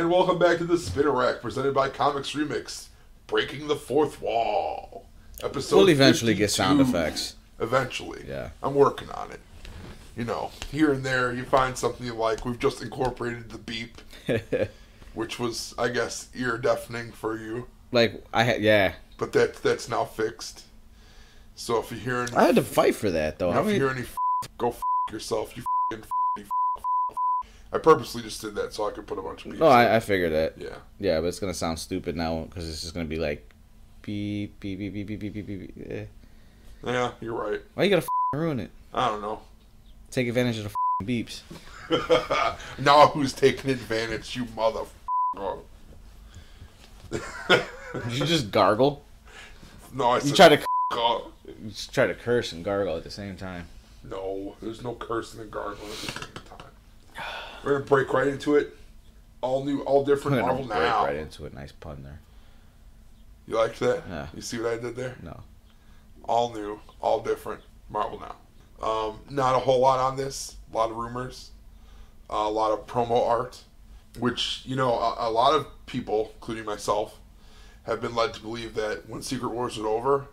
And welcome back to the Spinner Rack, presented by Comics Remix, Breaking the Fourth Wall. Episode We'll eventually get sound effects. Eventually. Yeah. I'm working on it. You know, here and there you find something you like. We've just incorporated the beep, which was, I guess, ear deafening for you. like I had, yeah, But that that's now fixed. So if you hear any, I had to fight for that though. How if you hear any, f- go f- yourself. You f***ing you f- I purposely just did that so I could put a bunch of beeps. No. I, I figured that. yeah. Yeah, but it's gonna sound stupid now because it's just gonna be like beep beep beep beep beep beep beep. beep. Eh. Yeah, you're right. Why you gotta f- ruin it? I don't know. Take advantage of the f- beeps. now who's taking advantage, you mother? Did you just gargle? no, I You try to you try to curse and gargle at the same time. No, there's no cursing and gargling at the same time. We're gonna break right into it. All new, all different gonna Marvel break now. right into it. Nice pun there. You like that? Yeah. You see what I did there? No. all new, all different Marvel now. Um, not a whole lot on this. A lot of rumors, a lot of promo art, which you know a, a lot of people, including myself, have been led to believe that when Secret Wars was over,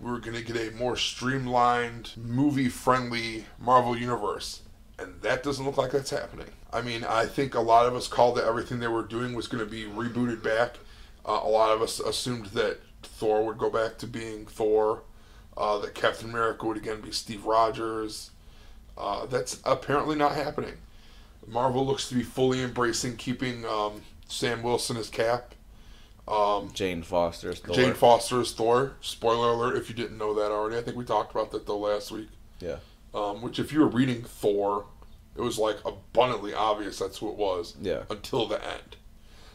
we were going to get a more streamlined, movie-friendly Marvel universe, and that doesn't look like that's happening. I mean, I think a lot of us called that everything they were doing was going to be rebooted back. Uh, a lot of us assumed that Thor would go back to being Thor uh, that Captain America would again be Steve Rogers. Uh, that's apparently not happening. Marvel looks to be fully embracing keeping um, Sam Wilson as Cap, um, Jane Foster's Thor. Jane Foster as Thor. Spoiler alert if you didn't know that already. I think we talked about that though last week. Yeah. Um, which, if you were reading Thor, it was like abundantly obvious that's who it was Yeah. until the end.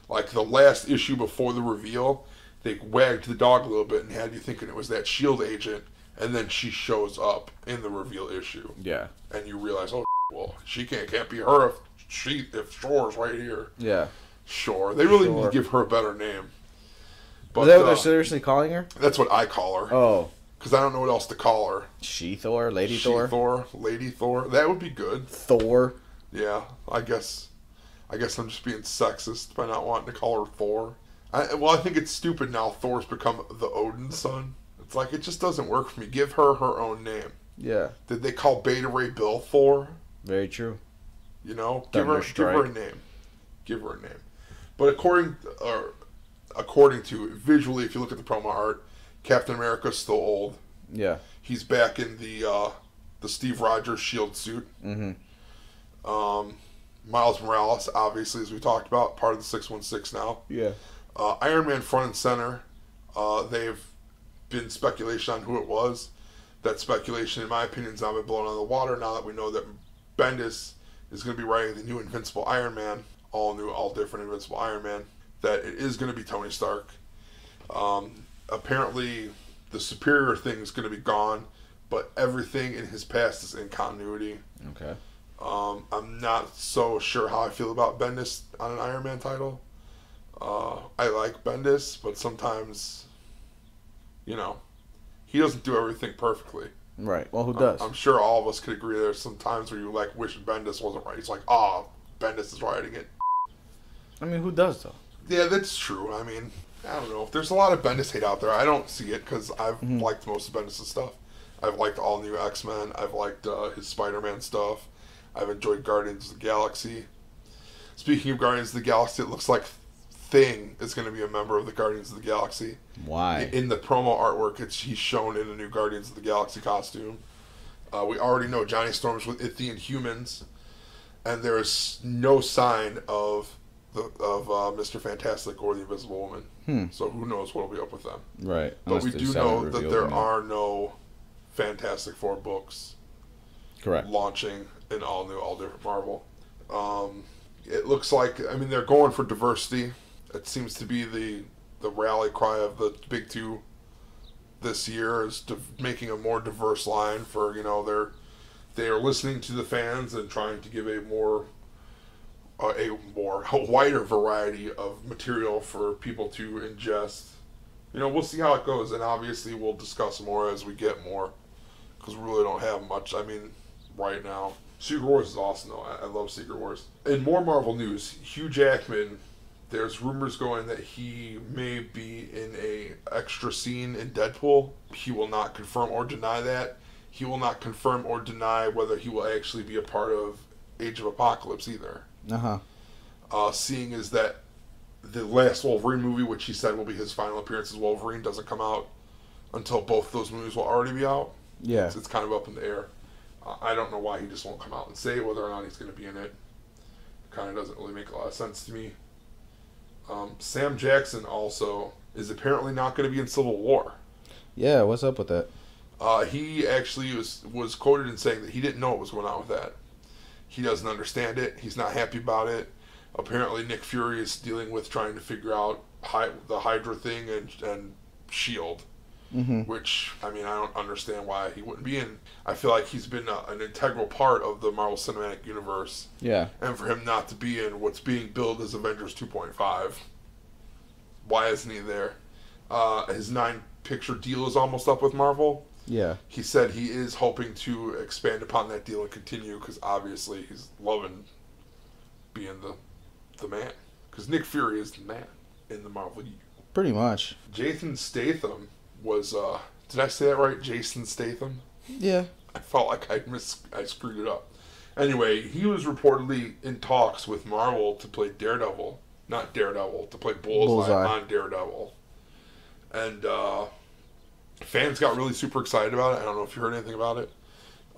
Like the last issue before the reveal, they wagged the dog a little bit and had you thinking it was that Shield agent, and then she shows up in the reveal issue, Yeah. and you realize, oh, well, she can't can't be her if she if Shore's right here. Yeah. Shore, they really need to give her a better name. But Is that what uh, they're seriously calling her? that's what I call her Oh, because I don't know what else to call her. she Thor, Lady She Thor, Thor, Lady Thor, that would be good. Thor. Yeah, I guess. I guess I'm just being sexist by not wanting to call her Thor. I, well, I think it's stupid now. Thor's become the Odinson. It's like it just doesn't work for me. Give her her own name. Yeah. Did they call Beta Ray Bill Thor? Very true. You know, give her give her a name. Give her a name. But according, or according to visually, if you look at the promo art, Captain America's still old. Yeah. He's back in the uh, the Steve Rogers shield suit. Mm-hmm. Um, Miles Morales, obviously, as we talked about, part of the 616 now. Yeah. Uh, Iron Man front and center. Uh, they've been speculation on who it was. That speculation, in my opinion, has now been blown out of the water now that we know that Bendis is going to be writing the new Invincible Iron Man, all new, all different Invincible Iron Man. That it is going to be Tony Stark. Um, apparently, the superior thing is going to be gone, but everything in his past is in continuity. Okay. Um, I'm not so sure how I feel about Bendis on an Iron Man title. Uh, I like Bendis, but sometimes, you know, he doesn't do everything perfectly. Right. Well, who I'm- does? I'm, sure all of us could agree there's some times where you like wish Bendis wasn't right. He's like, ah, Bendis is writing it. I mean, who does though? Yeah, that's true. I mean, I don't know. If there's a lot of Bendis hate out there, I don't see it because I've Mhm. liked most of Bendis' stuff. I've liked all new X Men. I've liked uh, his Spider Man stuff. I've enjoyed Guardians of the Galaxy. Speaking of Guardians of the Galaxy, it looks like Thing is going to be a member of the Guardians of the Galaxy. Why? In the promo artwork, it's he's shown in a new Guardians of the Galaxy costume. Uh, we already know Johnny Storm's with the Inhumans, and there is no sign of the of uh, Mister Fantastic or the Invisible Woman. Hmm. So who knows what'll be up with them? Right. But Unless we do know that there are no Fantastic Four books Correct. launching in all new, all different Marvel. Um, it looks like I mean they're going for diversity. It seems to be the the rally cry of the big two this year is to making a more diverse line for you know they're they are listening to the fans and trying to give a more uh, a more a wider variety of material for people to ingest. You know, we'll see how it goes, and obviously we'll discuss more as we get more, because we really don't have much. I mean, right now, Secret Wars is awesome though. I, I love Secret Wars. In more Marvel news, Hugh Jackman there's rumors going that he may be in a extra scene in Deadpool. He will not confirm or deny that. He will not confirm or deny whether he will actually be a part of Age of Apocalypse either. Uh huh. Uh, seeing is that the last Wolverine movie, which he said will be his final appearance as Wolverine, doesn't come out until both those movies will already be out. Yeah. It's, it's kind of up in the air. Uh, I don't know why he just won't come out and say whether or not he's going to be in it. Kind of doesn't really make a lot of sense to me. Um, Sam Jackson also is apparently not going to be in Civil War. Yeah. What's up with that? Uh, he actually was was quoted in saying that he didn't know what was going on with that. He doesn't understand it. He's not happy about it. Apparently, Nick Fury is dealing with trying to figure out Hy- the Hydra thing and and Shield, Mm-hmm. which I mean I don't understand why he wouldn't be in. I feel like he's been a, an integral part of the Marvel Cinematic Universe, Yeah. and for him not to be in what's being billed as Avengers 2.5, why isn't he there? Uh, his nine picture deal is almost up with Marvel Yeah. he said he is hoping to expand upon that deal and continue because obviously he's loving being the the man because Nick Fury is the man in the Marvel. U. Pretty much. Jason Statham was uh did I say that right? Jason Statham. Yeah. I felt like I mis I screwed it up. Anyway, he was reportedly in talks with Marvel to play Daredevil, not Daredevil, to play Bullseye, Bullseye. on Daredevil, and uh, fans got really super excited about it. I don't know if you heard anything about it.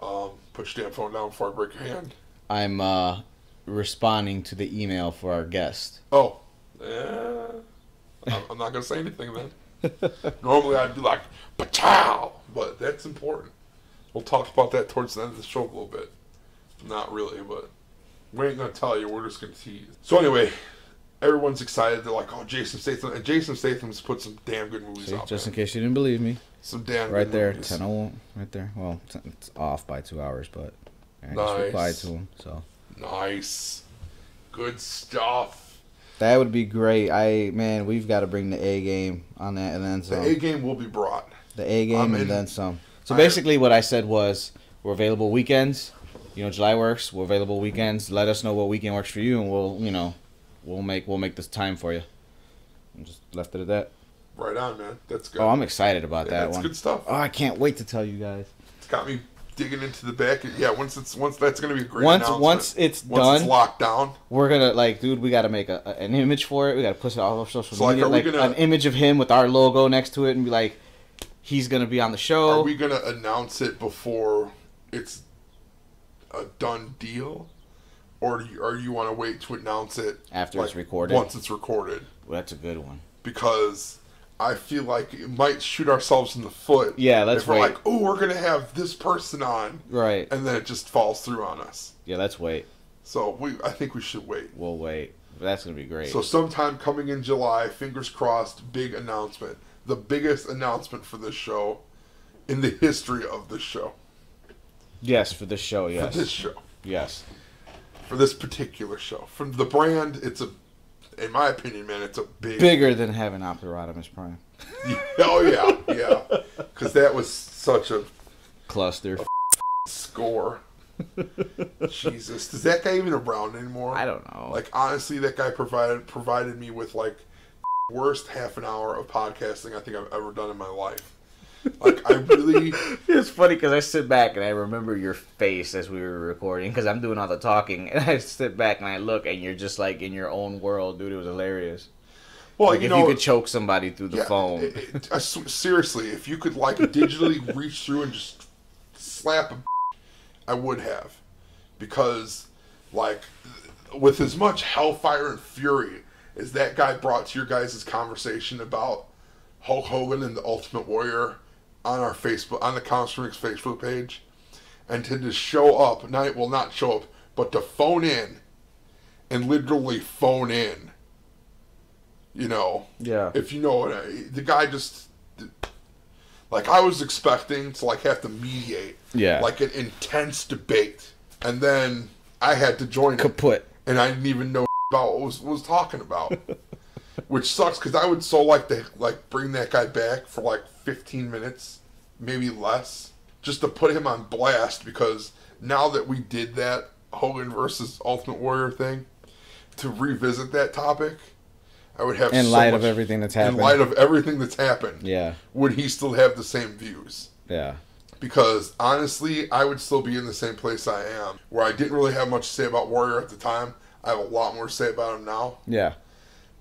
Um, put your damn phone down before I break your hand. I'm uh responding to the email for our guest. Oh, yeah. I'm not gonna say anything then. Normally I'd be like, "Pachow," but that's important. We'll talk about that towards the end of the show a little bit. Not really, but we ain't gonna tell you. We're just gonna tease. So anyway, everyone's excited. They're like, "Oh, Jason Statham!" And Jason Statham's put some damn good movies See, out. just in case you didn't believe me. some damn good Right there, movies. 10 right there. Well, it's- off by two hours, but I just replied Nice. to him. So Nice, good stuff. that would be great. I man, we've got to bring the A game on that, and then some. The. A game will be brought. The A game I'm and then some. So I- basically, what I said was we're available weekends. You know, July works. We're available weekends. Let us know what weekend works for you, and we'll you know, we'll make we'll make this time for you. And just left it at that. Right on, man. That's good. Oh, I'm excited about Yeah, that that's one. good stuff. Oh, I can't wait to tell you guys. It's got me digging into the back. Yeah, once it's once that's gonna be a great Once once it's once done, it's locked down. we're gonna like, dude. We gotta make a, a- an image for it. We gotta push it all over social So, like, media, we like, gonna- an image of him with our logo next to it, and be like, he's gonna be on the show. Are we gonna announce it before it's a done deal, or do you, or you want to wait to announce it After it's recorded? Once it's recorded, Well, that's a good one. because I feel like it might shoot ourselves in the foot. Yeah, let's if we're wait. like, oh, we're gonna have this person on, Right. and then it just falls through on us. Yeah, let's wait. So we, I think we should wait. We'll wait. That's gonna be great. So sometime coming in July, fingers crossed, big announcement. The biggest announcement for this show in the history of this show. yes, for this show. Yes, For this show. Yes. For this particular show. From the brand, it's a in my opinion, man, it's a big Bigger than having Optimus Prime. Oh yeah, yeah. Cause that was such a Cluster. score. Jesus. Is that guy even around anymore? I don't know. Like honestly, that guy provided provided me with like worst half an hour of podcasting I think I've ever done in my life. Like I really It's funny because I sit back and I remember your face as we were recording because I'm doing all the talking and I sit back and I look and you're just like in your own world, dude. It was hilarious. well, like you if know, you could choke somebody through the yeah, phone. it- it- I seriously, if you could like digitally reach through and just slap a, I would have, because like with as much hellfire and fury as that guy brought to your guys' conversation about Hulk Hogan and the Ultimate Warrior on our Facebook on the Comics Facebook page, and to just show up, not will not show up, but to phone in, and literally phone in. You know, yeah. if you know what I, the guy just like I was expecting to like have to mediate Yeah. like an intense debate, and then I had to join it, and I didn't even know about what was was talking about, which sucks because I would so like to like bring that guy back for like 15 minutes, maybe less, just to put him on blast because now that we did that Hogan versus Ultimate Warrior thing, to revisit that topic I would have In so light of everything that's happened. in light of everything that's happened. yeah, Would he still have the same views? yeah. Because honestly, I would still be in the same place I am, where I didn't really have much to say about Warrior at the time. I have a lot more to say about him now, Yeah.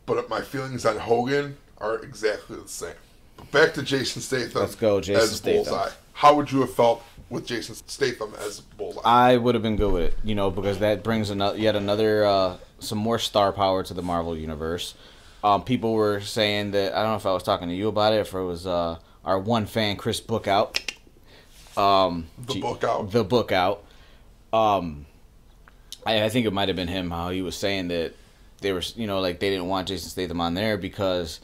But my feelings on Hogan are exactly the same. But back to Jason Statham. Let's go, Jason as Statham. Bullseye. How would you have felt with Jason Statham as Bullseye? I would have been good with it, you know, because that brings another, yet another, uh, some more star power to the Marvel universe. Um, people were saying that I don't know if I was talking to you about it, if it was uh, our one fan Chris Bookout. Um, The gee- book out. The book out. Um, I, I think it might have been him how he was saying that they were, you know, like they didn't want Jason Statham on there because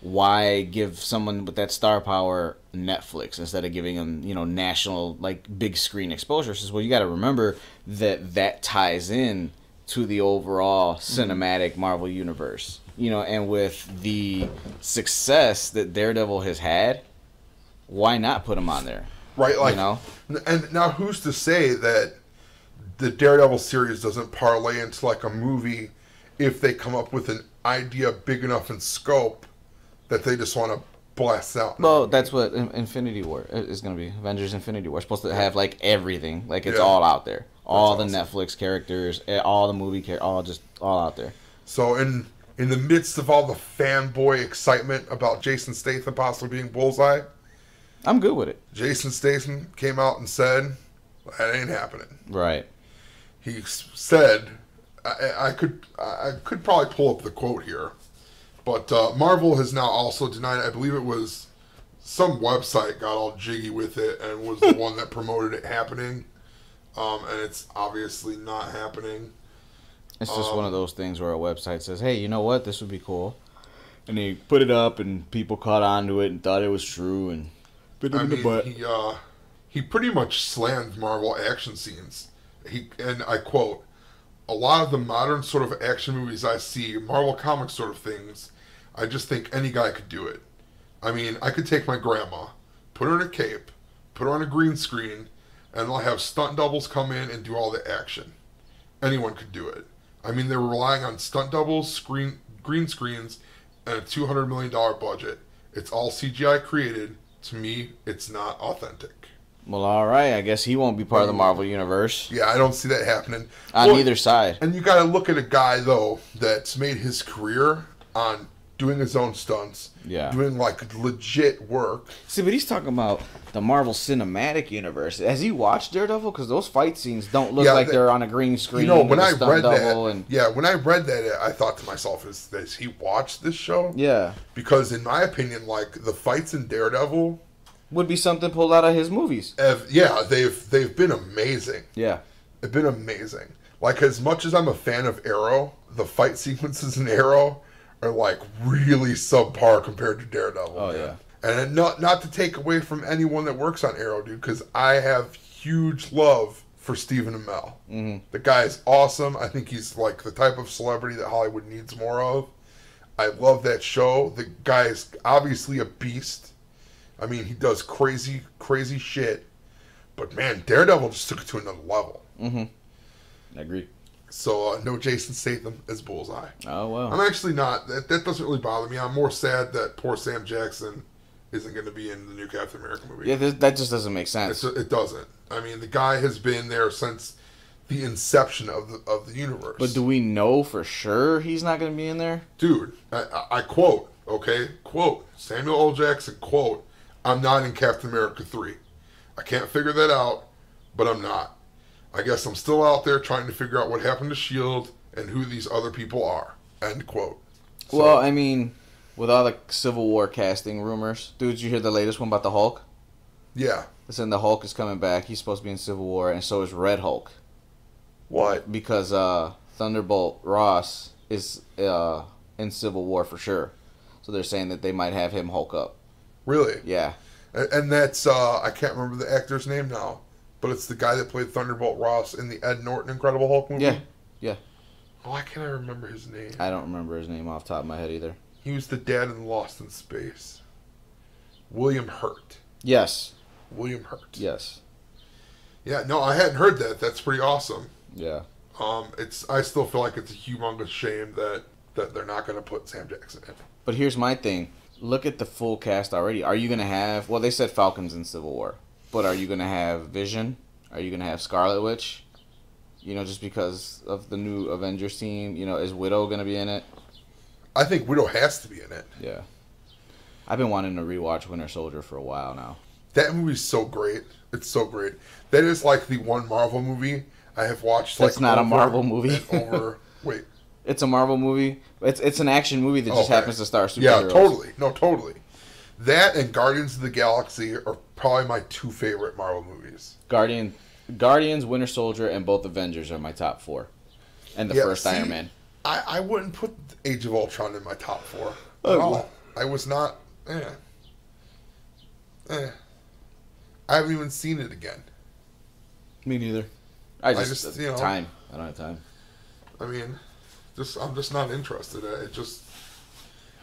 why give someone with that star power Netflix instead of giving them, you know, national like big screen exposure? Says, well, you got to remember that that ties in to the overall mm-hmm. cinematic Marvel universe, you know, and with the success that Daredevil has had, why not put him on there? right? Like, you know, and now who's to say that the Daredevil series doesn't parlay into like a movie if they come up with an idea big enough in scope that they just want to blast out? Well, that's what Infinity War is going to be. Avengers Infinity War. It's supposed to have like everything. Like it's Yeah. all out there. All the That's Netflix characters, eh, all the movie characters, all just all out there. So in in the midst of all the fanboy excitement about Jason Statham possibly being Bullseye, I'm good with it. Jason Statham came out and said that ain't happening. Right. He said, I, I could I could probably pull up the quote here, but uh, Marvel has now also denied. I believe it was some website got all jiggy with it and was the one that promoted it happening, um, and it's obviously not happening. It's just Um, one of those things where a website says, "Hey, you know what? This would be cool," and they put it up, and people caught on to it and thought it was true, and bit I mean, butt. he uh, he pretty much slammed Marvel action scenes. He and I quote, "A lot of the modern sort of action movies I see, Marvel comics sort of things, I just think any guy could do it. I mean, I could take my grandma, put her in a cape, put her on a green screen, and I'll have stunt doubles come in and do all the action. Anyone could do it. I mean, they were relying on stunt doubles, screen green screens, and a two hundred million dollar budget. It's all CGI created. To me, it's not authentic. Well, all right. I guess he won't be part of the Marvel universe Yeah, I don't see that happening on Well, either side. And you got to look at a guy though that's made his career on doing his own stunts, Yeah. doing like legit work. See, but he's talking about the Marvel Cinematic Universe. Has he watched Daredevil? Because those fight scenes don't look Yeah, like they- they're on a green screen. You know, when with a I stunt read double that, and yeah, when I read that, I thought to myself, "Is has he watched this show?" yeah, Because in my opinion, like the fights in Daredevil, would be something pulled out of his movies. have, yeah, they've they've been amazing. Yeah, They've been amazing. Like as much as I'm a fan of Arrow, the fight sequences in Arrow are like really subpar compared to Daredevil. Oh, man. yeah. And not not to take away from anyone that works on Arrow, dude, because I have huge love for Stephen Amell. Mhm. The guy is awesome. I think he's like the type of celebrity that Hollywood needs more of. I love that show. The guy is obviously a beast. I mean, he does crazy, crazy shit. But man, Daredevil just took it to another level. mm-hmm. I agree. So uh, no Jason Statham as Bullseye. Oh well. I'm actually not. That, that doesn't really bother me. I'm more sad that poor Sam Jackson isn't going to be in the new Captain America movie. yeah, th- that just doesn't make It's, sense. it doesn't. I mean, the guy has been there since the inception of the of the universe. But do we know for sure he's not going to be in there? dude, I, I, I quote, okay, quote Samuel L. Jackson, quote, "I'm not in Captain America three. I can't figure that out, but I'm not. I guess I'm still out there trying to figure out what happened to Shield and who these other people are." End quote. So- well, I mean, with all the Civil War casting rumors, dude, you hear the latest one about the Hulk? yeah. It's in the Hulk is coming back. He's supposed to be in Civil War, and so is Red Hulk What? because uh, Thunderbolt Ross is uh, in Civil War for sure. So they're saying that they might have him Hulk up. Really? Yeah, And that's uh, I can't remember the actor's name now, but it's the guy that played Thunderbolt Ross in the Ed Norton Incredible Hulk movie. Yeah, yeah. Why can't I remember his name? I don't remember his name off the top of my head either. He was the dad in Lost in Space. William Hurt. Yes, William Hurt. yes, Yeah, no, I hadn't heard that. That's pretty awesome. yeah. Um, it's I still feel like it's a humongous shame that that they're not going to put Sam Jackson in. But here's my thing. Look at the full cast already. Are you gonna have? Well, they said Falcons in Civil War, but are you gonna have Vision? Are you gonna have Scarlet Witch? You know, just because of the new Avengers team. You know, is Widow gonna be in it? I think Widow has to be in it. Yeah. I've been wanting to rewatch Winter Soldier for a while now. That movie's so great. It's so great. That is like the one Marvel movie I have watched. That's like not a Marvel movie. over. Wait. It's a Marvel movie. It's it's an action movie that just Okay. happens to star superheroes. Yeah, totally. No, totally. That and Guardians of the Galaxy are probably my two favorite Marvel movies. Guardian, Guardians, Winter Soldier, and both Avengers are my top four, and the Yeah, first see, Iron Man. I, I wouldn't put Age of Ultron in my top four at Oh, all. I was not. Eh. Eh. I haven't even seen it again. Me neither. I just, just, you know- time. I don't have time. I mean, just I'm just not interested. It just.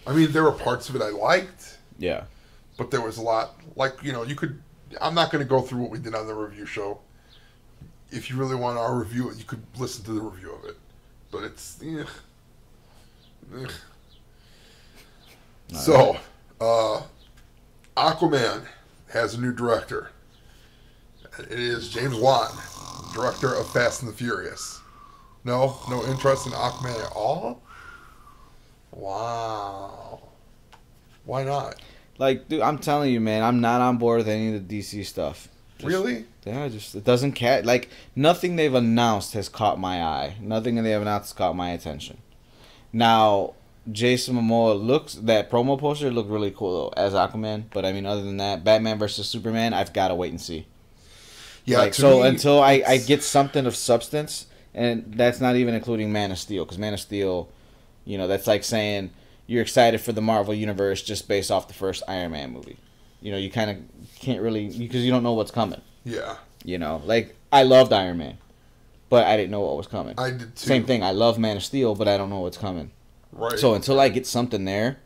I mean, there were parts of it I liked, Yeah. but there was a lot like you know you could. I'm not going to go through what we did on the review show. If you really want our review, you could listen to the review of it. But it's yeah. Eh. So, uh, Aquaman has a new director. It is James Wan, director of Fast and the Furious. No, no interest in Aquaman at all. Wow. Why not? Like, dude, I'm telling you, man, I'm not on board with any of the DC stuff. Just- really? Yeah, just it doesn't cat like nothing they've announced has caught my eye. Nothing they have announced has caught my attention. Now, Jason Momoa looks that promo poster looked really cool though as Aquaman, but I mean other than that, Batman versus Superman, I've got to wait and see. Yeah. like so me, until I I get something of substance, and that's not even including Man of Steel because Man of Steel, you know, that's like saying you're excited for the Marvel universe just based off the first Iron Man movie. You know, you kind of can't really because you don't know what's coming. Yeah, You know, like I loved Iron Man, but I didn't know what was coming. I did too. Same thing. I love Man of Steel, but I don't know what's coming. Right. So until I get something there,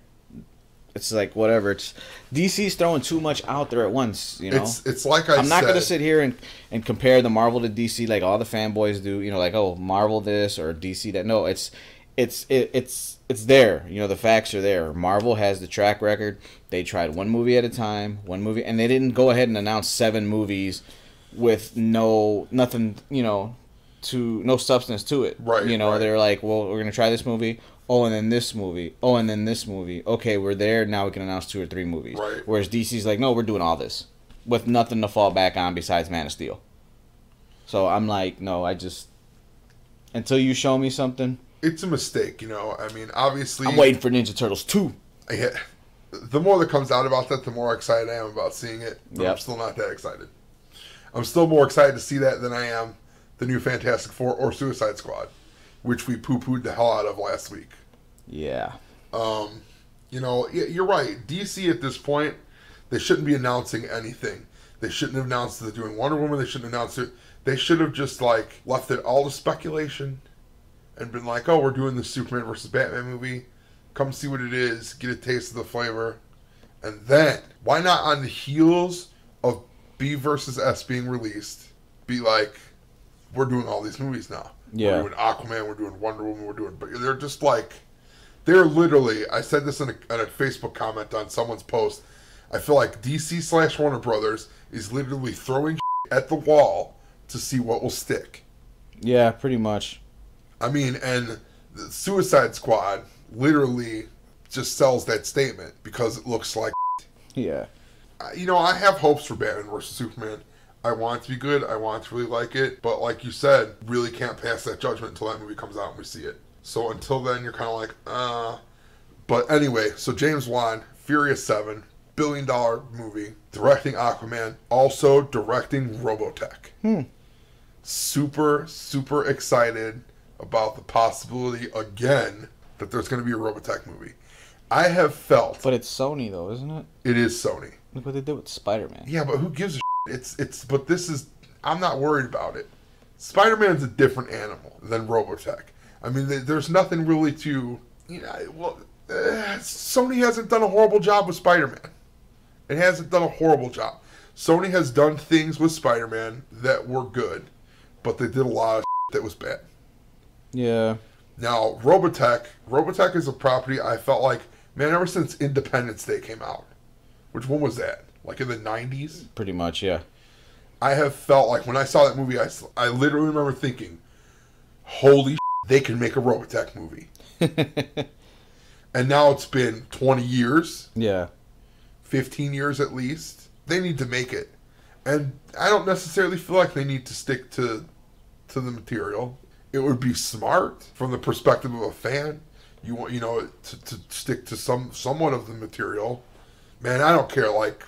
it's like whatever. It's DC's throwing too much out there at once. You know, it's it's like I I'm not said, gonna sit here and, and compare the Marvel to DC like all the fanboys do. You know, like oh Marvel this or DC that. No, it's it's it, it's it's there. You know, the facts are there. Marvel has the track record. They tried one movie at a time, one movie, and they didn't go ahead and announce seven movies with no nothing. You know, to no substance to it. Right, You know, right. they're like, well, we're gonna try this movie. Oh, and then this movie. Oh, and then this movie. Okay, we're there. Now we can announce two or three movies. Right. Whereas DC's like, no, we're doing all this with nothing to fall back on besides Man of Steel. So I'm like, no, I just until you show me something, it's a mistake. You know, I mean, obviously, I'm waiting for Ninja Turtles two. I, the more that comes out about that, the more excited I am about seeing it. But I'm still not that excited. I'm still more excited to see that than I am the new Fantastic Four or Suicide Squad, which we poo pooed the hell out of last week. Yeah, Um, you know, you're right. DC at this point, they shouldn't be announcing anything. They shouldn't have announced that they're doing Wonder Woman. They shouldn't announce it. They should have just like left it all to speculation, and been like, "Oh, we're doing the Superman versus Batman movie. Come see what it is. Get a taste of the flavor." And then, why not on the heels of B versus S being released, be like, "We're doing all these movies now. Yeah. We're doing Aquaman. We're doing Wonder Woman. We're doing." But they're just like they're literally i said this in a, in a facebook comment on someone's post. I feel like dc slash warner brothers is literally throwing at the wall to see what will stick. Yeah, pretty much. i mean and the suicide squad literally just sells that statement because it looks like Yeah, I- you know i have hopes for batman versus superman. I want it to be good. I want to really like it. But like you said really can't pass that judgment until that movie comes out and we see it so until then you're kind of like uh But anyway, so James Wan, Furious 7, billion dollar movie, directing Aquaman, also directing Robotech. Hmm. Super, super excited about the possibility again that there's going to be a Robotech movie. I have felt but it's Sony though, isn't it? it is Sony. Look what they did with Spider Man. Yeah, but who gives a shit? It's it's but this is I'm not worried about it. Spider-Man's a different animal than Robotech. I mean, there's nothing really to you know. Well, uh, Sony hasn't done a horrible job with Spider-Man. It hasn't done a horrible job. Sony has done things with Spider-Man that were good, but they did a lot of that was bad. Yeah, Now, Robotech, Robotech is a property I felt like, man, ever since Independence Day came out, which one was that? Like in the 90s? Pretty much, yeah. I have felt like when I saw that movie, I, I literally remember thinking, holy they can make a Robotech movie. and now it's been 20 years, yeah. 15 years at least. They need to make it. And I don't necessarily feel like they need to stick to to the material. It would be smart from the perspective of a fan. You want you know to, to stick to some somewhat of the material. Man, I don't care like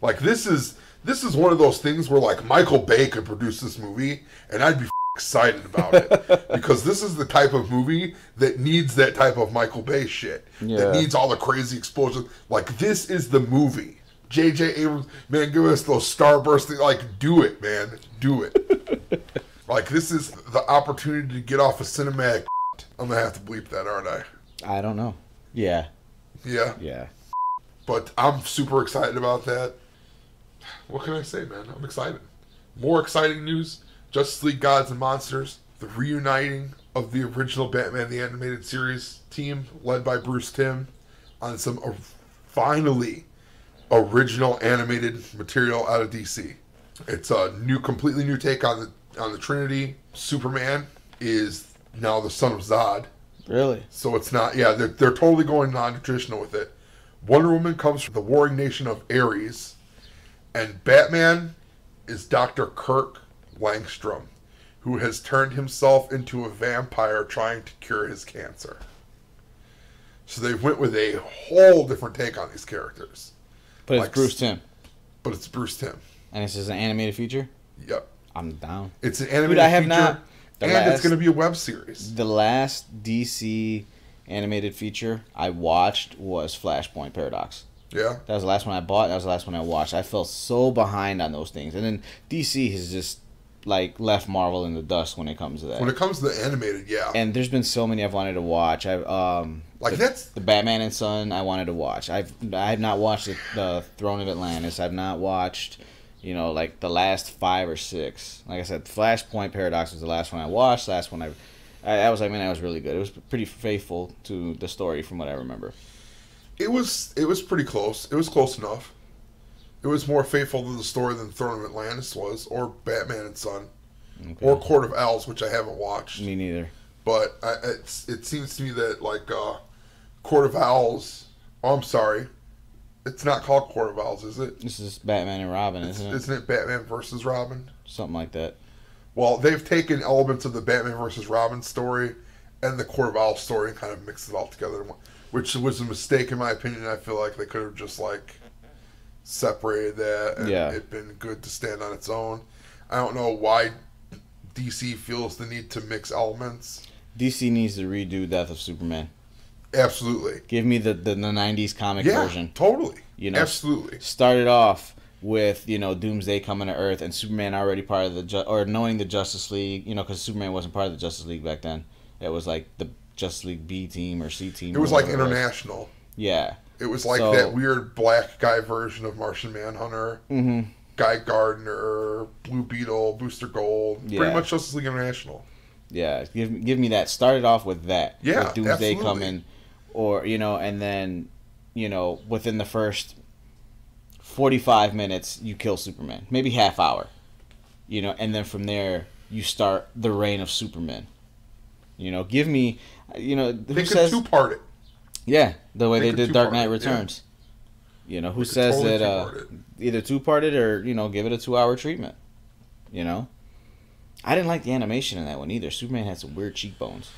like this is this is one of those things where like Michael Bay could produce this movie and I'd be excited about it because this is the type of movie that needs that type of Michael Bay shit. Yeah. That needs all the crazy explosions. Like this is the movie. J.J. Abrams, man, give us those starburst things. Like, do it, man, do it. like this is the opportunity to get off of cinematic. I'm gonna have to bleep that, aren't I? I don't know. Yeah. Yeah, Yeah. but I'm super excited about that. What can I say, man? I'm excited. More exciting news: Justice League Gods and Monsters, the reuniting of the original Batman the Animated Series team, led by Bruce Timm, on some uh, finally original animated material out of DC. It's a new, completely new take on the on the Trinity. Superman is now the son of Zod. Really? So it's not, yeah, they're, they're totally going non traditional with it. Wonder Woman comes from the warring nation of Ares, and Batman is Dr. Kirk Langstrom, who has turned himself into a vampire trying to cure his cancer. So they went with a whole different take on these characters. But it's Like- Bruce Timm. But it's Bruce Timm. And this is an animated feature? Yep. I'm down. It's an animated I have feature, not- and it's going to be a web series. The last DC animated feature I watched was Flashpoint Paradox. Yeah. That was the last one I bought. That was the last one I watched. I felt so behind on those things. And then DC has just like left Marvel in the dust when it comes to that. When it comes to the animated, yeah. and there's been so many I've wanted to watch. I've um like, the, that's the Batman and Son I wanted to watch. I've I have not watched the, the Throne of Atlantis. I've not watched you know like the last five or six. Like I said, Flashpoint Paradox was the last one I watched. Last one I. I, I was like, man, that was really good. It was pretty faithful to the story from what I remember. It was it was pretty close. It was close enough. It was more faithful to the story than Throne of Atlantis was, or Batman and Son, Okay. or Court of Owls, which I haven't watched. Me neither. But I, it seems to me that like uh, Court of Owls. Oh, I'm sorry, it's not called Court of Owls, is it? This is Batman and Robin, It's, isn't it? isn't it Batman versus Robin? Something like that. Well, they've taken elements of the Batman versus Robin story and the Court of Owls story and kind of mixed it all together, which was a mistake in my opinion. I feel like they could have just like separated that and Yeah. it been good to stand on its own. I don't know why DC feels the need to mix elements. DC needs to redo Death of Superman. Absolutely. Give me the the, the '90s comic Yeah, version. totally. You know, Absolutely. started off with you know Doomsday coming to Earth and Superman already part of the ju- or knowing the Justice League. You know, because Superman wasn't part of the Justice League back then. It was like the Justice League B team or C team. It was like international. Yeah. It was like So- that weird black guy version of Martian Manhunter, Mm-hmm. Guy Gardner, Blue Beetle, Booster Gold. Pretty Yeah. much Justice League International. Yeah. Give me give me that. Started off with that. Yeah, With Doomsday absolutely. coming, or you know, and then you know within the first forty five minutes you kill Superman, maybe half hour. You know, and then from there you start the reign of Superman. You know, give me, you know, who They could says two part it. Yeah, the way They they, did Dark Knight it, yeah. Returns. You know, who They says totally that uh, either two parted or you know give it a two hour treatment. You know, I didn't like the animation in that one either. Superman had some weird cheekbones.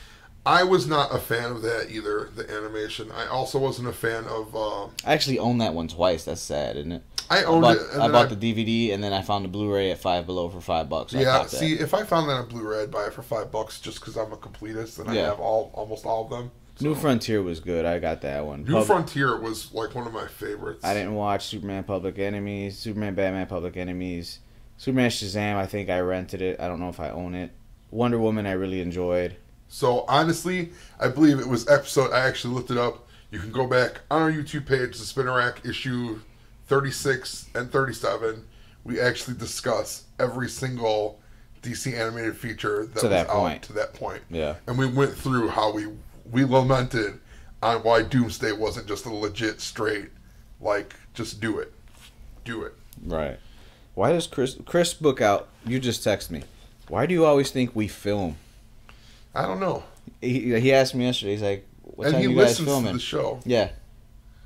I was not a fan of that either, the animation. I also wasn't a fan of. Uh, I actually own that one twice. That's sad, isn't it? I I owned bought, it. I bought the DVD and then I found the Blu-ray at Five Below for five bucks. I yeah, that. see, if I found that on Blu-ray, I'd buy it for five bucks just because I'm a completist and I have all almost all of them. New Frontier was good. I got that one. New Pub- Frontier was like one of my favorites. I didn't watch Superman Public Enemies, Superman Batman Public Enemies, Superman Shazam. I think I rented it. I don't know if I own it. Wonder Woman I really enjoyed. So honestly, I believe it was episode. I actually looked it up. You can go back on our YouTube page, the Spinner Rack issue 36 and 37. We actually discuss every single DC animated feature that To was that out point. to that point. Yeah. And we went through how we we lamented on why Doomsday wasn't just a legit straight like just do it. Do it. Right. Why does Chris Chris book out? You just text me. Why do you always think we film? I don't know. He, he asked me yesterday. He's like, "What and time you guys filming?" the show. Yeah.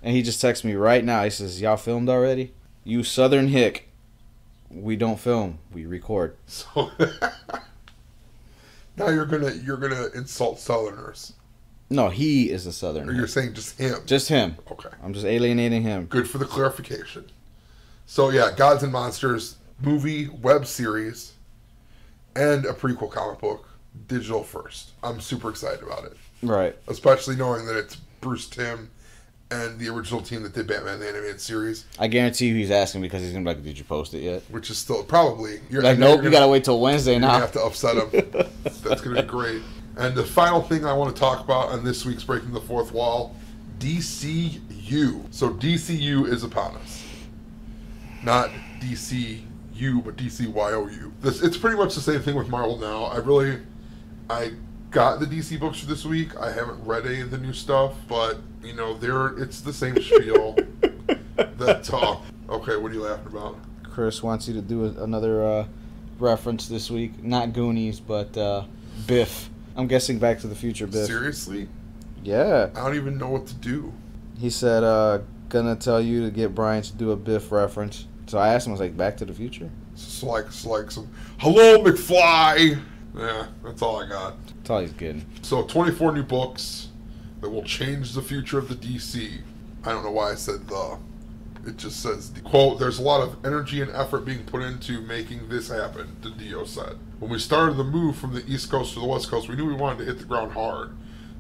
And he just texted me right now. He says, "Y'all filmed already? You Southern hick. We don't film. We record." So now you're gonna you're gonna insult Southerners. No, he is a Southern. Or oh, you're saying just him. Just him. Okay. I'm just alienating him. Good for the clarification. So yeah, Gods and Monsters movie, web series, and a prequel comic book, digital first. I'm super excited about it, Right. especially knowing that it's Bruce Timm and the original team that did Batman the animated series, I guarantee you he's asking because he's gonna be like, "Did you post it yet?" which is still probably you're Like, nope. gonna- gotta wait till Wednesday now." You're have to upset him. That's gonna be great. And the final thing I want to talk about on this week's Breaking the Fourth Wall, DCU. So DCU is upon us. Not DCU, but DCYOU. This it's pretty much the same thing with Marvel now. I really I got the DC books for this week. I haven't read any of the new stuff, but you know, they're it's the same spiel. that talk. Okay, what are you laughing about? Chris wants you to do another uh, reference this week. Not Goonies, but uh, Biff. I'm guessing Back to the Future Biff. Seriously? Yeah. I don't even know what to do. He said, uh, gonna tell you to get Brian to do a Biff reference. So I asked him, I was like, Back to the Future? It's like it's like some hello McFly. Yeah, that's all I got. That's all he's getting. So 24 new books that will change the future of the DC. I don't know why I said the. It just says quote. There's a lot of energy and effort being put into making this happen. The said. When we started the move from the East Coast to the West Coast, we knew we wanted to hit the ground hard.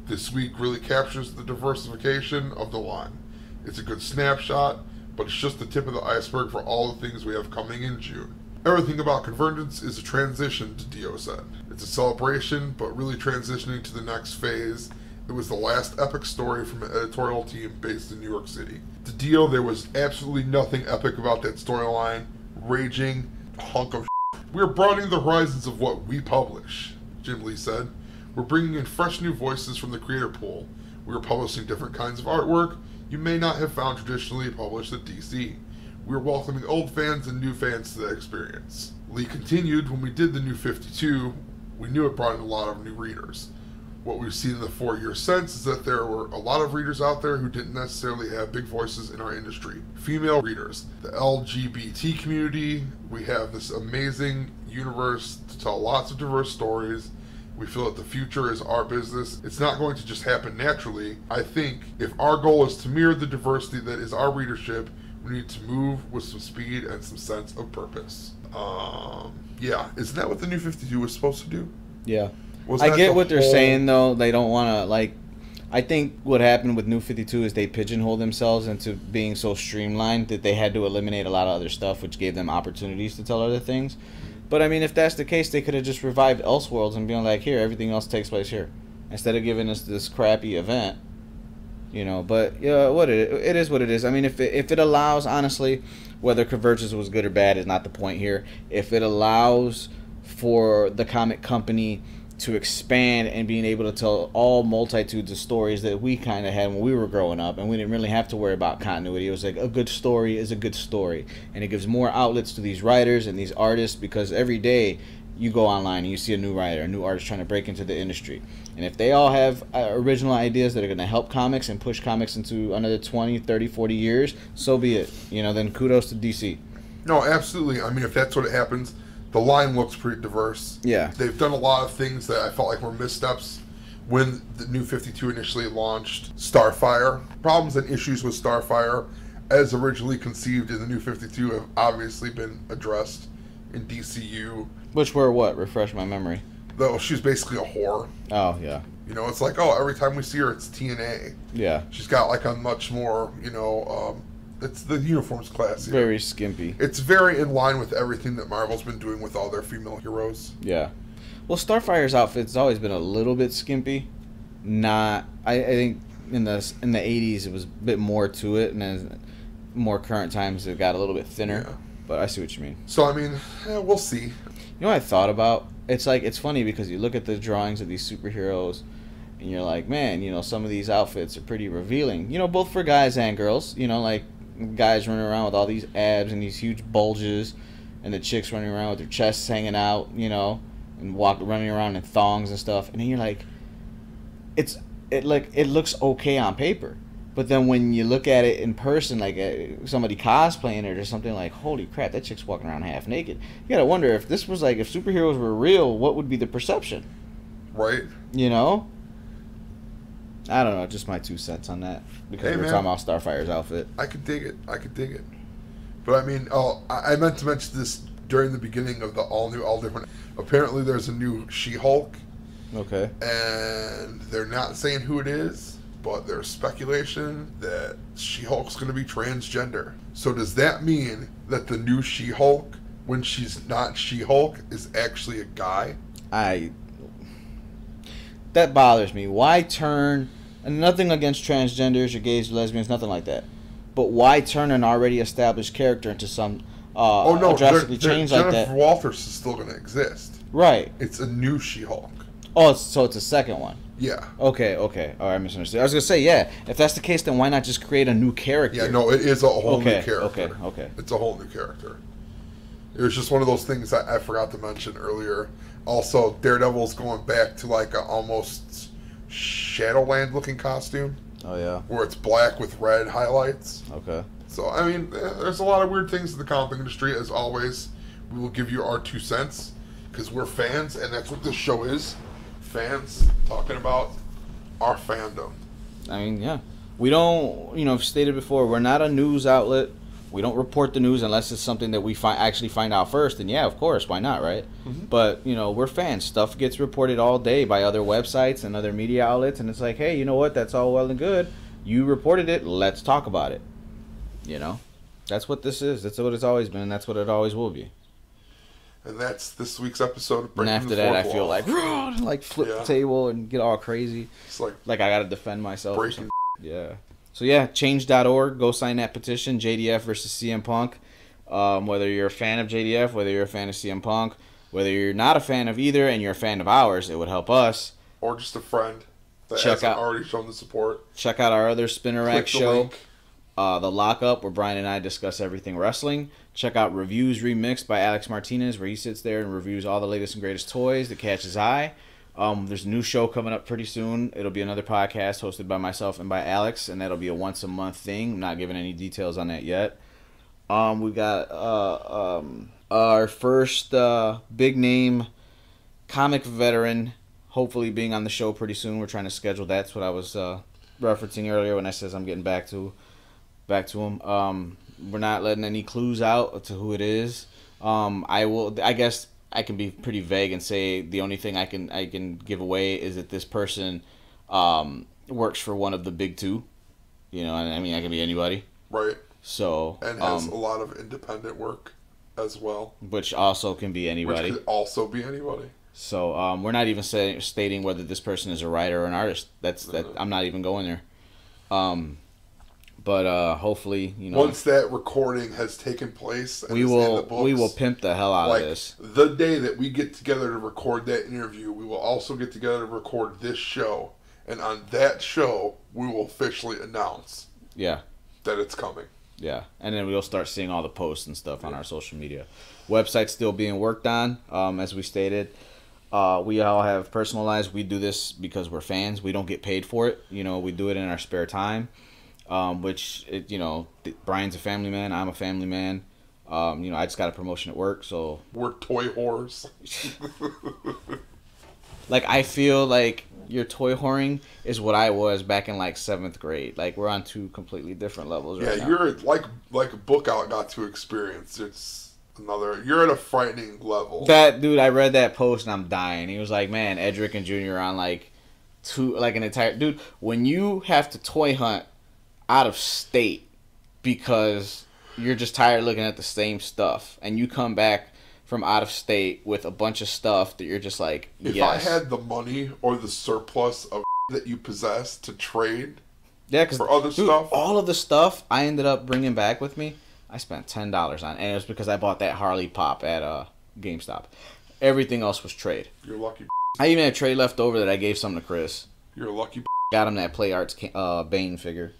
This week really captures the diversification of the line. It's a good snapshot, but it's just the tip of the iceberg for all the things we have coming in June. Everything about Convergence is a transition, to said. It's a celebration, but really transitioning to the next phase. It was the last epic story from an editorial team based in New York City. To Dio, there was absolutely nothing epic about that storyline. Raging hunk of We're broadening the horizons of what we publish, Jim Lee said. We're bringing in fresh new voices from the creator pool. We are publishing different kinds of artwork you may not have found traditionally published at DC. We are welcoming old fans and new fans to the experience. Lee continued, when we did the new 52, we knew it brought in a lot of new readers. What we've seen in the four years since is that there were a lot of readers out there who didn't necessarily have big voices in our industry. Female readers, the LGBT community, we have this amazing universe to tell lots of diverse stories. We feel that the future is our business. It's not going to just happen naturally. I think if our goal is to mirror the diversity that is our readership, we need to move with some speed and some sense of purpose. Um, yeah, isn't that what the new 52 was supposed to do? Yeah. Was I get what they're whole- saying though. They don't want to like. I think what happened with New Fifty Two is they pigeonholed themselves into being so streamlined that they had to eliminate a lot of other stuff, which gave them opportunities to tell other things. But I mean, if that's the case, they could have just revived Elseworlds and been like, "Here, everything else takes place here," instead of giving us this crappy event. You know, but yeah, what it it is what it is. I mean, if it, if it allows, honestly, whether Convergence was good or bad is not the point here. If it allows for the comic company to expand and being able to tell all multitudes of stories that we kind of had when we were growing up and we didn't really have to worry about continuity. It was like a good story is a good story and it gives more outlets to these writers and these artists because every day you go online and you see a new writer a new artist trying to break into the industry. And if they all have uh, original ideas that are going to help comics and push comics into another 20 30 40 years so be it. You know then kudos to dc No, absolutely. I mean, if that's what happens, the line looks pretty diverse. Yeah. They've done a lot of things that I felt like were missteps when the new 52 initially launched Starfire. Problems and issues with Starfire, as originally conceived in the new 52, have obviously been addressed in DCU. which were what refresh my memory Though she's basically a whore. oh yeah You know, it's like, oh, every time we see her, it's TNA. yeah She's got like a much more, you know, um, it's the uniform's classy. very skimpy It's very in line with everything that Marvel's been doing with all their female heroes. Yeah. Well, Starfire's outfit's always been a little bit skimpy. Not, I, I think in the in the '80s it was a bit more to it, and then more current times it got a little bit thinner. Yeah. But I see what you mean. So I mean, eh, we'll see. You know what I thought about? It's like it's funny because you look at the drawings of these superheroes and you're like, man, you know, some of these outfits are pretty revealing. You know, both for guys and girls. You know, like guys running around with all these abs and these huge bulges, and the chicks running around with their chests hanging out. You know, and walk running around in thongs and stuff. And then you're like, it's it like it looks okay on paper. But then when you look at it in person, like uh, somebody cosplaying it or something, like holy crap, that chick's walking around half naked. You gotta wonder if this was like if superheroes were real, what would be the perception? Right. You know. I don't know, just my two cents on that because Hey, we're man. talking about Starfire's outfit. I could dig it. I could dig it. But I mean, oh, I I meant to mention this during the beginning of the all new, all different. Apparently, there's a new She-Hulk, Okay. and they're not saying who it is, but there's speculation that She-Hulk's going to be transgender. So does that mean that the new She-Hulk, when she's not She-Hulk, is actually a guy? I that bothers me. Why turn and nothing against transgenders or gays or lesbians, nothing like that. But why turn an already established character into some uh, Oh no, drastically they're- they're- change like Jennifer that? Walters is still going to exist. Right. It's a new She-Hulk. Oh, so it's a second one. Yeah. Okay, okay. All right, I misunderstood. I was gonna say, yeah. If that's the case, then why not just create a new character? Yeah, no, it is a whole Okay, new character. okay, okay. It's a whole new character. It was just one of those things that I forgot to mention earlier. Also, Daredevil's going back to like a almost Shadowland looking costume Oh yeah. where it's black with red highlights. Okay. So, I mean, eh, there's a lot of weird things in the comic industry. As always, we will give you our two cents because we're fans, and that's what this show is fans talking about our fandom. I mean, yeah. We don't, you know, I've stated before, we're not a news outlet. We don't report the news unless it's something that we find actually find out first. And yeah, of course, why not, right? Mhm. But you know, we're fans. Stuff gets reported all day by other websites and other media outlets, and it's like, hey, you know what? That's all well and good. You reported it. Let's talk about it. You know, that's what this is. That's what it's always been. and That's what it always will be. And that's this week's episode of Breaking And after the that, I Fourth feel Wall. like, like flip Yeah. the table and get all crazy. It's like Like I got to defend myself. or breaking. Yeah. So yeah, change.org. Go sign that petition. JDF versus CM Punk. Um, whether you're a fan of JDF, whether you're a fan of CM Punk, whether you're not a fan of either and you're a fan of ours, it would help us. or just a friend that Check hasn't out- already shown the support. Check out our other Spinner Rack the show, link. uh, The Lockup, where Brian and I discuss everything wrestling. Check out Reviews Remixed by Alex Martinez, where he sits there and reviews all the latest and greatest toys that catch his eye. Um, there's a new show coming up pretty soon. It'll be another podcast hosted by myself and by Alex, and that'll be a once a month thing. I'm not giving any details on that yet. Um, we got uh, um, our first uh, big name comic veteran, hopefully being on the show pretty soon. We're trying to schedule that. That's what I was uh, referencing earlier when I says I'm getting back to back to him. Um, we're not letting any clues out to who it is. Um, I will. I guess I can be pretty vague and say the only thing I can I can give away is that this person um, works for one of the big two. You know, I mean, I can be anybody. Right. So, And has um, a lot of independent work as well. which also can be anybody. Which could also be anybody. So um, we're not even say, stating whether this person is a writer or an artist. That's that. I'm not even going there. Um, but uh, hopefully, you know, Once that recording has taken place, and we is in the will books, we will pimp the hell out like of this. the day that we get together to record that interview, we will also get together to record this show, and on that show, we will officially announce Yeah, that it's coming. yeah, and then we'll start seeing all the posts and stuff on our social media. Website still being worked on, um, as we stated. Uh, we all have personalized. We do this because we're fans. We don't get paid for it. You know, we do it in our spare time. Um, which it, you know, Brian's a family man. I'm a family man. Um, you know, I just got a promotion at work, so We're toy whores. like I feel like your toy whoring is what I was back in like seventh grade. Like we're on two completely different levels yeah, right now. you're like like a book out got to experience. It's another. You're at a frightening level. That dude, I read that post and I'm dying. He was like, "Man, Edric and Junior are on like two, like an entire dude." When you have to toy hunt out of state because you're just tired of looking at the same stuff, and you come back from out of state with a bunch of stuff that you're just like, if "Yes." I had the money or the surplus of that you possess to trade Yeah, because for other dude, stuff, all of the stuff I ended up bringing back with me, I spent ten dollars on, and it was because I bought that Harley Pop at uh GameStop. Everything else was trade. You're lucky. I even had trade left over that I gave some to Chris. You're a lucky. Got him that Play Arts uh, Bane figure.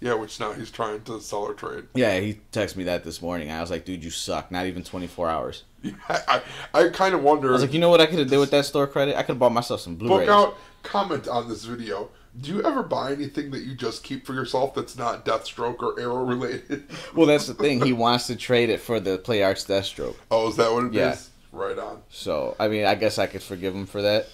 Yeah, which now he's trying to sell or trade. Yeah, he texted me that this morning. I was like, dude, you suck. Not even 24 hours. I, I, I kind of wonder. I was like, you know what I could have did with that store credit? I could have bought myself some book Blu-rays. out. Comment on this video. Do you ever buy anything that you just keep for yourself that's not Deathstroke or Arrow related? Well, that's the thing. He wants to trade it for the Play Arts Deathstroke. oh, is that what it is? Yeah. Right on. So, I mean, I guess I could forgive him for that.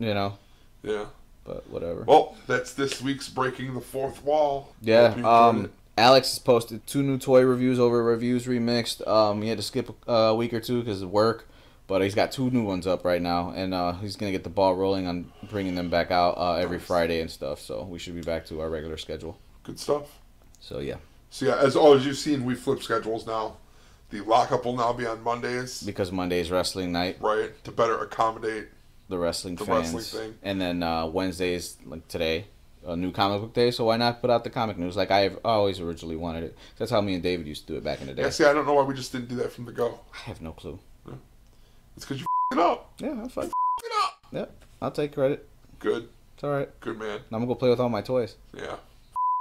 You know, Yeah. But whatever. Well, that's this week's breaking the fourth wall. Yeah. Um. Alex has posted two new toy reviews over Reviews Remixed. Um, he had to skip a uh, week or two because of work, but he's got two new ones up right now, and uh, he's gonna get the ball rolling on bringing them back out uh, every. Friday and stuff. So we should be back to our regular schedule. good stuff. So yeah, So yeah, as all as you've seen, we flip schedules now. The lockup will now be on Mondays, because Monday's wrestling night, right, to better accommodate. The wrestling The fans, wrestling thing. and then uh, Wednesdays like today. A new comic book day, so why not put out the comic news like I've always originally wanted it? That's how me and David used to do it back in the day. Yeah, see, I don't know why we just didn't do that from the go. I have no clue. It's because you f- it up. Yeah, I'm fine. F- it up. Yep, I'll take credit. Good, It's all right. good man. I'm gonna go play with all my toys. Yeah,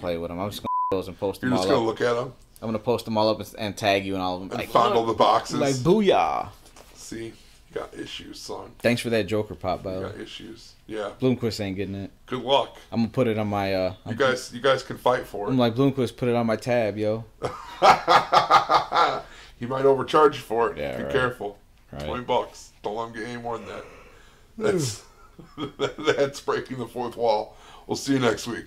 Play with them. I'm just gonna those and post you're them just all gonna up. look at them I'm gonna post them all up and, and tag you and all of them. and Like, fondle the boxes. like booyah! see, you got issues, son. Thanks for that Joker pop, by You the way. got issues. Yeah. Bloomquist ain't getting it. Good luck. I'm gonna put it on my. uh You I'm, guys, you guys can fight for it. I'm like Bloomquist, put it on my tab, yo. he might overcharge you for it. Yeah, Be right. careful. Right. Twenty bucks. Don't let him get any more than that. That's that's breaking the fourth wall. We'll see you next week.